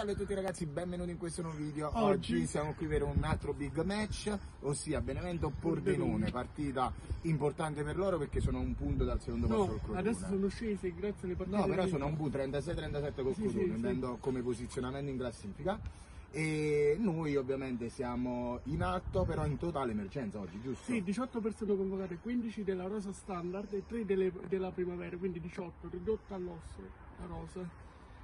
Salve a tutti ragazzi, benvenuti in questo nuovo video. Oggi, Oggi siamo qui per un altro big match, ossia Benevento Pordenone, partita importante per loro perché sono un punto dal secondo posto No, del Crotone. adesso sono scesi grazie alle partite. No, però sono un punto 36-37 col Sì, Crotone, sì, sì. come posizionamento in classifica. E noi ovviamente siamo in alto, però in totale emergenza oggi, giusto? Sì, 18 persone convocate, 15 della rosa standard e 3 delle- della primavera, quindi 18, ridotta all'osso la rosa.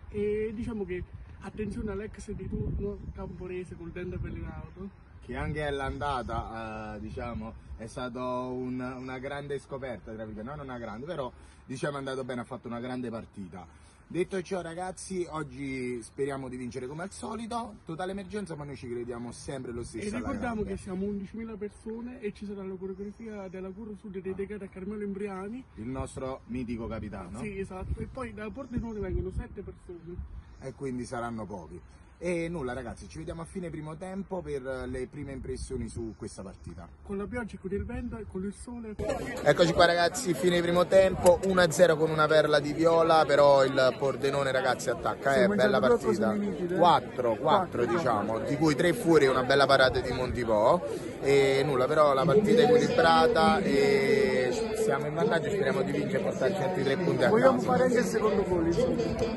E diciamo che attenzione all'ex di turno Camporese col dente pelenato. Che anche all'andata eh, diciamo è stata un- una grande scoperta tra virgolette, non una grande però diciamo è andato bene ha fatto una grande partita. Detto ciò ragazzi oggi speriamo di vincere come al solito. Totale emergenza ma noi ci crediamo sempre lo stesso E ricordiamo che siamo 11.000 persone e ci sarà la coreografia della Curro Sud dedicata a Carmelo Imbriani. il nostro mitico capitano. Sì, esatto. E poi da Pordenone vengono 7 persone. e quindi saranno pochi e nulla ragazzi ci vediamo a fine primo tempo per eh, le prime impressioni su questa partita Con la pioggia, con il vento e con il sole. Eccoci qua ragazzi, fine primo tempo, 1-0 con una perla di viola, però il Pordenone ragazzi attacca, è mangiato bella partita. cose nitide. 4, 4 Quattro, diciamo, di cui 3 fuori e una bella parata di Montipò. E nulla, però la partita è equilibrata e siamo in vantaggio, speriamo di vincere e portarci altri 3 punti a Vogliamo casa fare anche il secondo gol,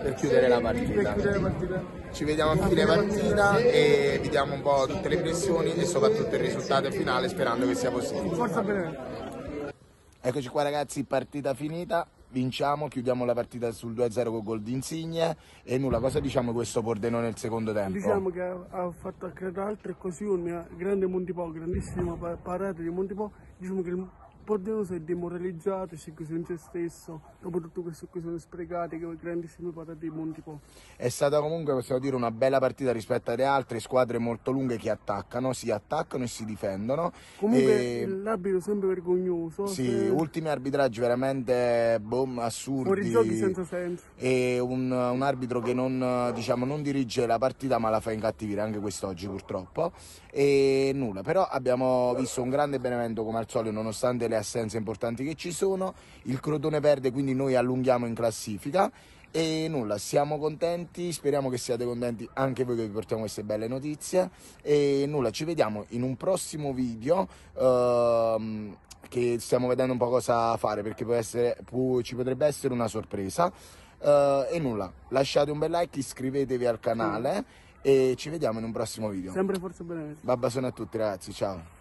per chiudere la per partita. chiudere la partita. Ci vediamo a fine partita e vi diamo un po' tutte le impressioni e soprattutto il risultato finale sperando che sia positivo. Forza Benevento. Eccoci qua ragazzi, partita finita, vinciamo, chiudiamo la partita sul 2-0 con gol di Insigne e nulla, cosa diciamo di questo Pordenone nel secondo tempo? Diciamo che ha, fatto creare altre occasioni, ha grande Montipò, grandissima pa- parata di Montipò. Diciamo che il Pordenone si è demoralizzato, si è chiuso in se stesso, dopo tutte queste occasioni sprecate, che grandissime parate di Montipò. È stata comunque, possiamo dire, una bella partita rispetto alle altre squadre molto lunghe che attaccano, si attaccano e si difendono. Comunque E- l'arbitro sempre vergognoso, Sì, se- ultimi arbitraggi veramente boom, assurdi. fuori giochi senza senso. e un, un arbitro che non, diciamo, non dirige la partita ma la fa incattivire anche quest'oggi purtroppo e nulla però abbiamo visto un grande Benevento come al solito nonostante le assenze importanti che ci sono il Crotone perde quindi noi allunghiamo in classifica e nulla siamo contenti speriamo che siate contenti anche voi che vi portiamo queste belle notizie e nulla ci vediamo in un prossimo video ehm, che stiamo vedendo un po' cosa fare perché può essere, può- ci potrebbe essere una sorpresa eh, e nulla, lasciate un bel like, iscrivetevi al canale e ci vediamo in un prossimo video. Sempre Forza Benevento. Babbasone a tutti ragazzi, ciao.